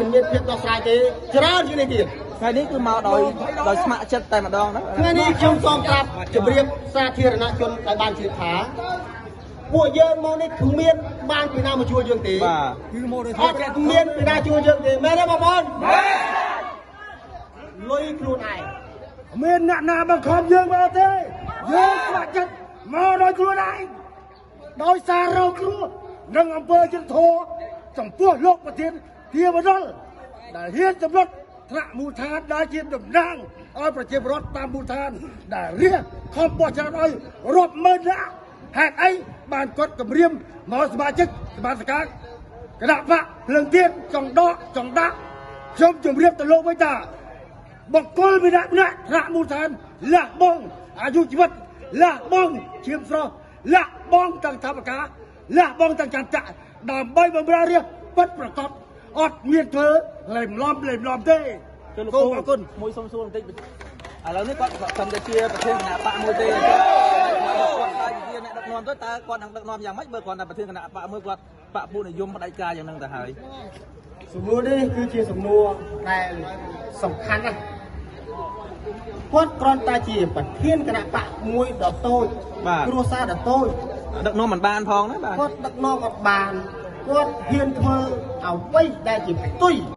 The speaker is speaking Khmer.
មិនមានភាពដោះស្រាយទេច្រើនជាងនេះទៀតថ្ងៃនេះគឺមកដោយដោយស្ម័គ្រចិត្តតែម្ដងហ្នឹងថ្ងៃនេះខ្ញុំសូមប្រាប់ជម្រាបសាធារណជនដែលបានជ្រាបថាពួកយើងមកនេះគ្មានបានពីណាមកជួយយើងទេបាទអត់មានពីណាជួយយើងទេមែនទេបងប្អូនមែនលុយខ្លួនឯងមានអ្នកណាបង្ខំយើងមកទេយើងស្ម័គ្រចិត្តមកដោយខ្លួនឯងដោយសាររងគ្រោះនិងអង្គើចិត្តធរចំពោះលោកប្រធាន ធាវដលដែលហ៊ានសម្លុតថ្នាក់មូលដ្ឋានដែលជាតំណាងឲ្យប្រជាពលរដ្ឋតាមមូលដ្ឋាន ដែលរៀបខំបោះឆ្នោតឲ្យរាប់ម៉ឺននាក់ហេតុអីបានគាត់គម្រាមមកសមាជិកសមាជិកគណៈបកភ្លើងទៀនចង់ដកចង់ដាក់ខ្ញុំជម្រាបទៅលោកវិញថាបកគលវិរៈអ្នកថ្នាក់មូលដ្ឋានលះបង់អាយុជីវិតលះបង់ឈាមស្រស់លះបង់ទាំងថវិកាលះបង់ទាំងចន្ទៈដើម្បីបម្រើរាជពិតប្រកប អត់មានធ្វើលែមឡំលែមឡំទេគឺលោកសូមគ្រូអរគុណមួយសុំសួរបន្តិចឥឡូវនេះគាត់គាត់តែជាប្រធានគណៈបកមួយទេគាត់តែជាអ្នកដឹកនាំទៅតើគាត់នឹងដឹកនាំយ៉ាងម៉េចបើគាត់តែប្រធានគណៈបកមួយគាត់បកពួកនិយមផ្ដាច់ការយ៉ាងហ្នឹងទៅហើយសំណួរនេះគឺជាសំណួរដែលសំខាន់ណាស់គាត់គ្រាន់តែជាប្រធានគណៈបកមួយដ៏តូចគ្រួសារដ៏តូចដឹកនាំមិនបានផងណាបាទគាត់ដឹកនាំអត់បាន គាត់ហ៊ានធ្វើអ្វីដែលជាផ្ទុយ